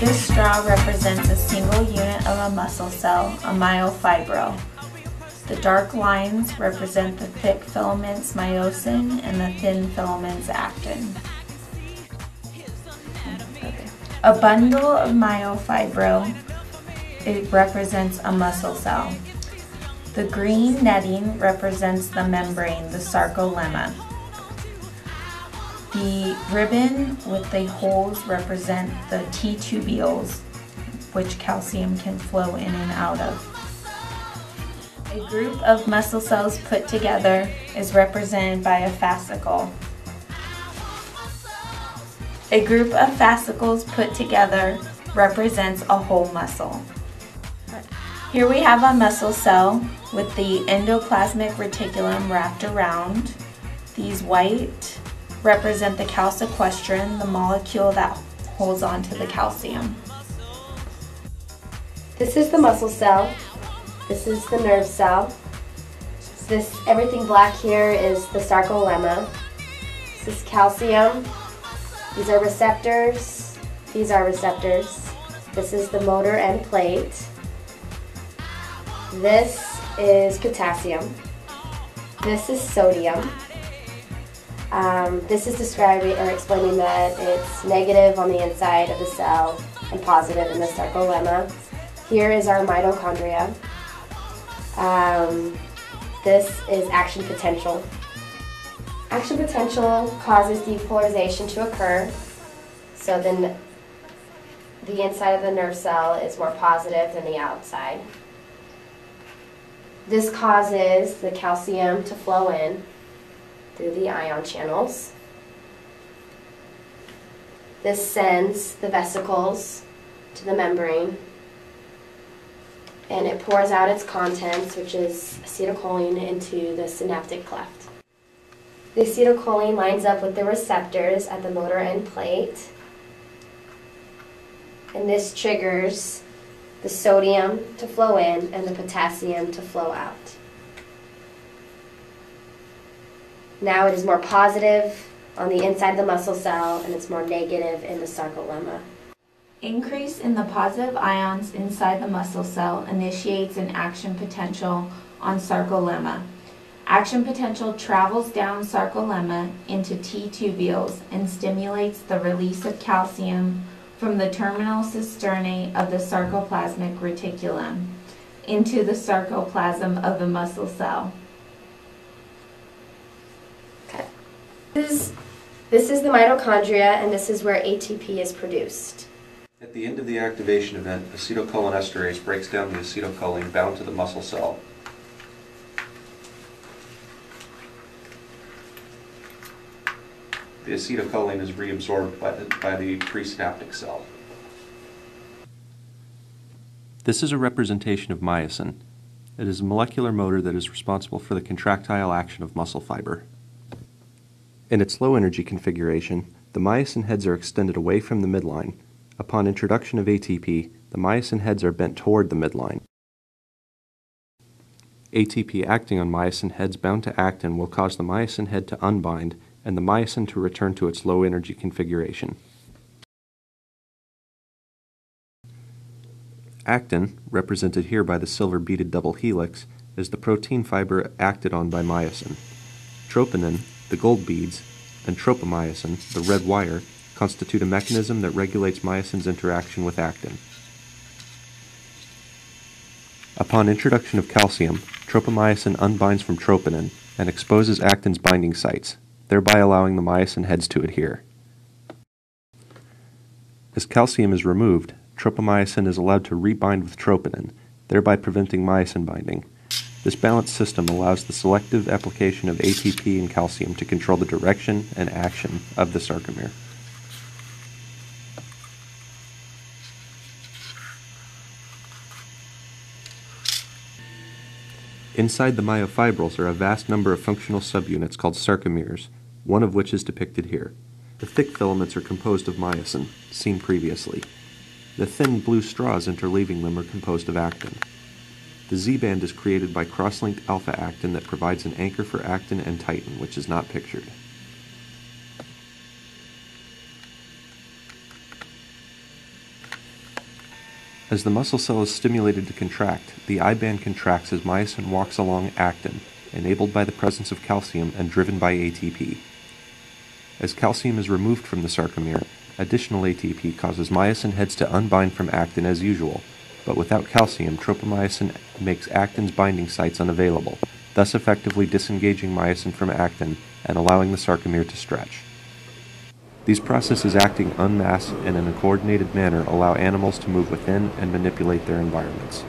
This straw represents a single unit of a muscle cell, a myofibril. The dark lines represent the thick filaments myosin and the thin filaments actin. A bundle of myofibril it represents a muscle cell. The green netting represents the membrane, the sarcolemma. The ribbon with the holes represent the T tubules, which calcium can flow in and out of. A group of muscle cells put together is represented by a fascicle. A group of fascicles put together represents a whole muscle. Here we have a muscle cell with the endoplasmic reticulum wrapped around. These white represent the calsequestrin, the molecule that holds on to the calcium. This is the muscle cell. This is the nerve cell. This everything black here is the sarcolemma. This is calcium. These are receptors. These are receptors. This is the motor end plate. This is potassium. This is sodium. Um, this is describing or explaining that it's negative on the inside of the cell and positive in the sarcolemma. Here is our mitochondria. Um, this is action potential. Action potential causes depolarization to occur, so then the inside of the nerve cell is more positive than the outside. This causes the calcium to flow in through the ion channels. This sends the vesicles to the membrane and it pours out its contents, which is acetylcholine, into the synaptic cleft. The acetylcholine lines up with the receptors at the motor end plate, and this triggers the sodium to flow in and the potassium to flow out. Now it is more positive on the inside of the muscle cell and it's more negative in the sarcolemma. Increase in the positive ions inside the muscle cell initiates an action potential on sarcolemma. Action potential travels down sarcolemma into T tubules and stimulates the release of calcium from the terminal cisternae of the sarcoplasmic reticulum into the sarcoplasm of the muscle cell. Okay. This is, this is the mitochondria and this is where ATP is produced. At the end of the activation event, acetylcholinesterase breaks down the acetylcholine bound to the muscle cell. The acetylcholine is reabsorbed by the, by the presynaptic cell. This is a representation of myosin. It is a molecular motor that is responsible for the contractile action of muscle fiber. In its low energy configuration, the myosin heads are extended away from the midline. Upon introduction of ATP, the myosin heads are bent toward the midline. ATP acting on myosin heads bound to actin will cause the myosin head to unbind and the myosin to return to its low energy configuration. Actin, represented here by the silver beaded double helix, is the protein fiber acted on by myosin. Troponin, the gold beads, and tropomyosin, the red wire, constitute a mechanism that regulates myosin's interaction with actin. Upon introduction of calcium, tropomyosin unbinds from troponin and exposes actin's binding sites, thereby allowing the myosin heads to adhere. As calcium is removed, tropomyosin is allowed to rebind with troponin, thereby preventing myosin binding. This balanced system allows the selective application of ATP and calcium to control the direction and action of the sarcomere. Inside the myofibrils are a vast number of functional subunits called sarcomeres, one of which is depicted here. The thick filaments are composed of myosin, seen previously. The thin blue straws interleaving them are composed of actin. The Z-band is created by cross-linked alpha-actin that provides an anchor for actin and titin, which is not pictured. As the muscle cell is stimulated to contract, the I-band contracts as myosin walks along actin, enabled by the presence of calcium and driven by ATP. As calcium is removed from the sarcomere, additional ATP causes myosin heads to unbind from actin as usual, but without calcium, tropomyosin makes actin's binding sites unavailable, thus effectively disengaging myosin from actin and allowing the sarcomere to stretch. These processes acting en masse and in a coordinated manner allow animals to move within and manipulate their environments.